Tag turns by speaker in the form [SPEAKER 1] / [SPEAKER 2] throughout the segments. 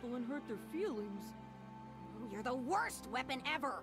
[SPEAKER 1] people and hurt their feelings.
[SPEAKER 2] You're the worst weapon ever!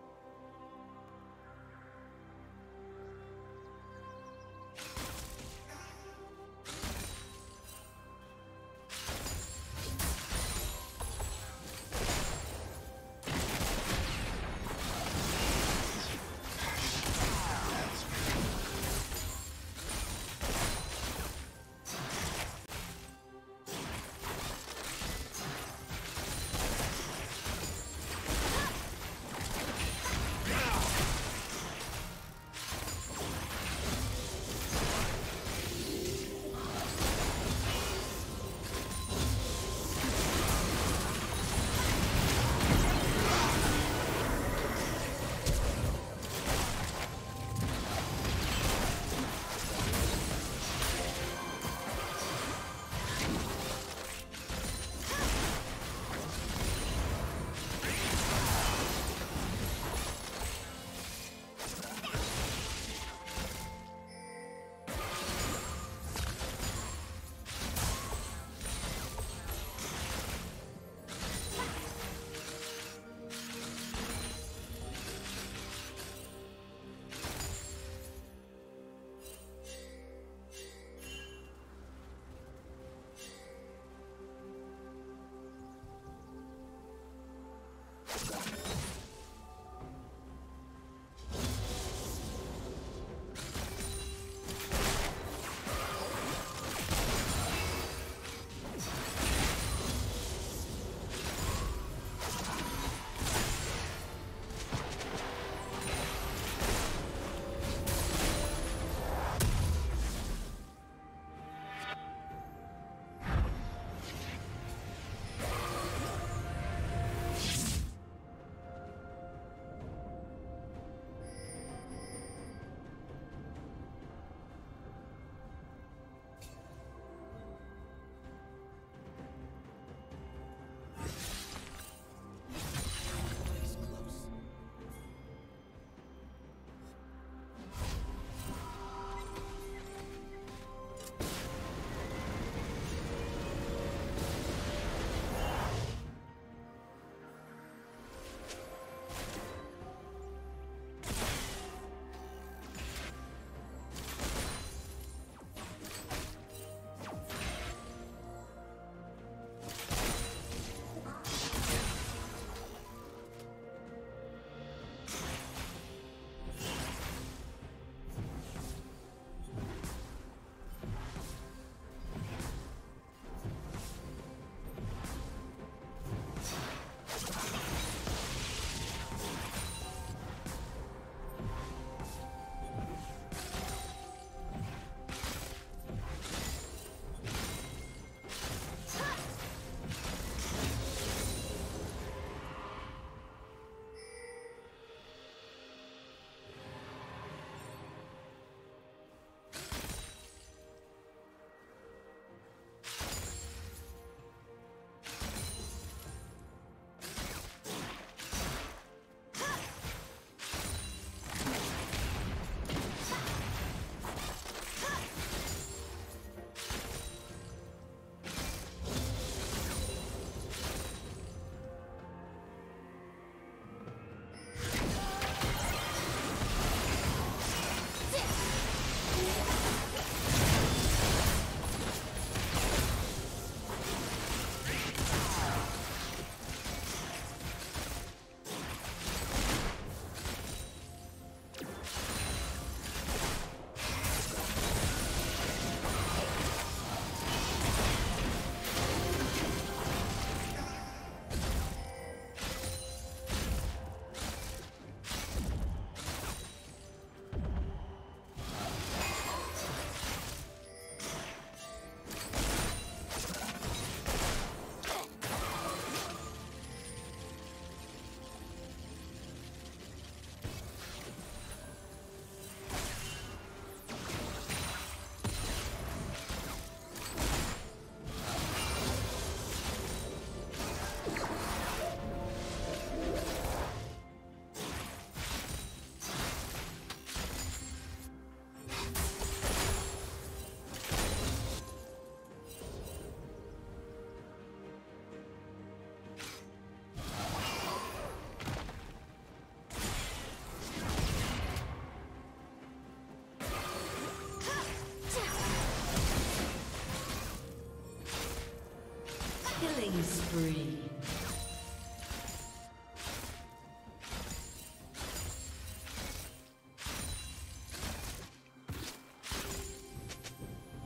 [SPEAKER 1] Spree.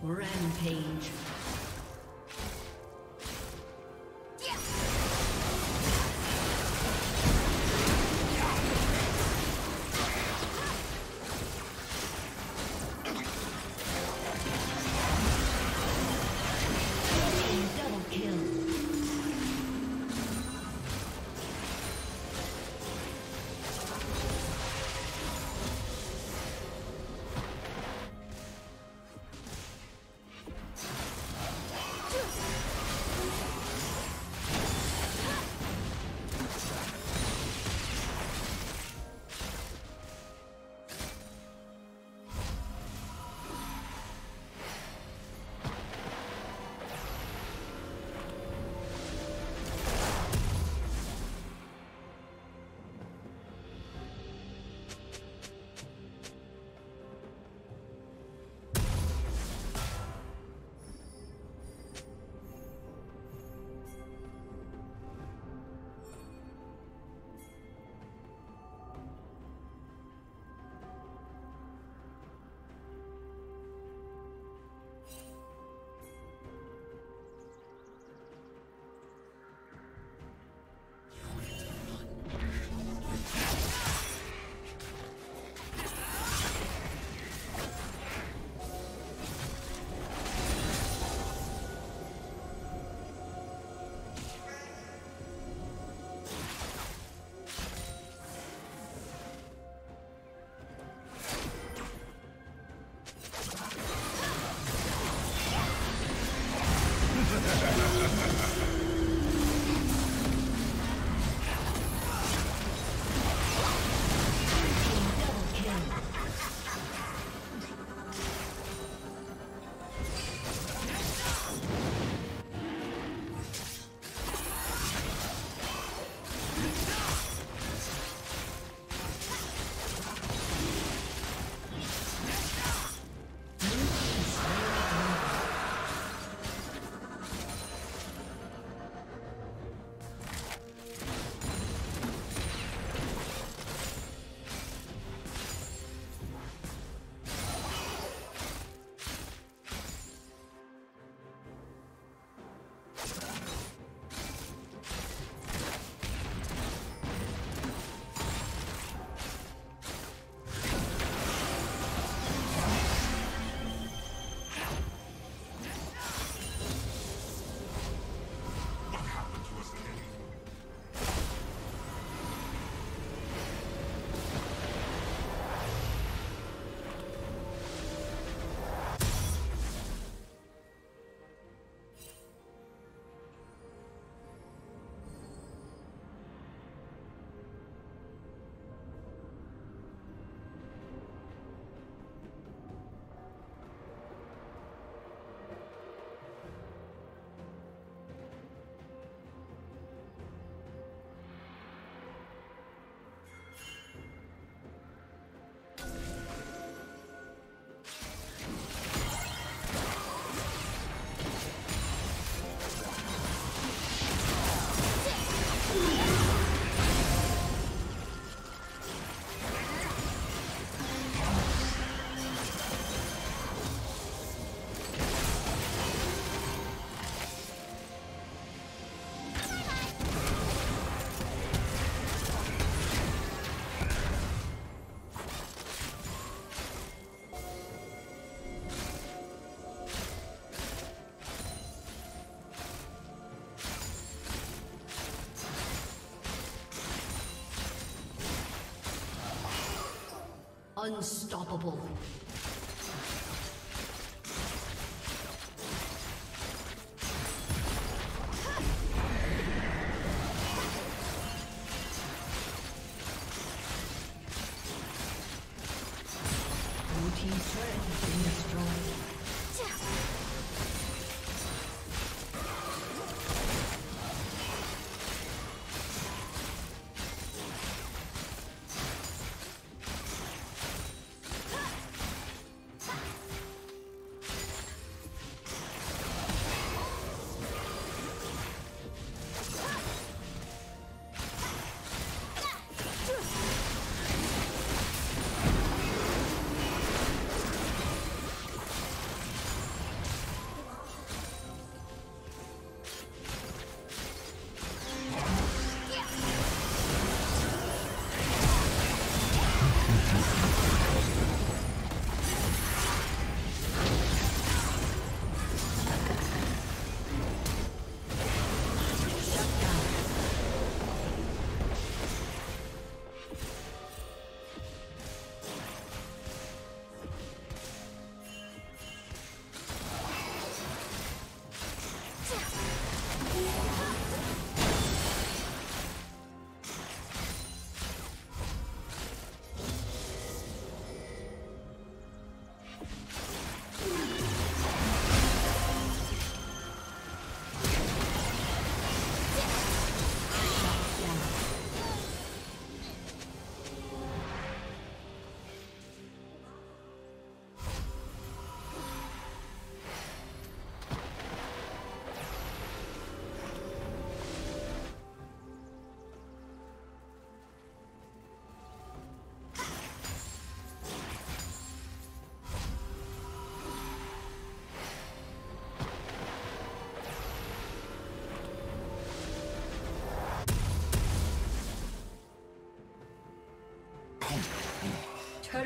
[SPEAKER 1] Rampage. Unstoppable.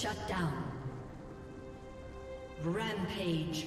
[SPEAKER 1] Shut down. Rampage.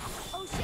[SPEAKER 1] Oh shit!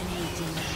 [SPEAKER 3] You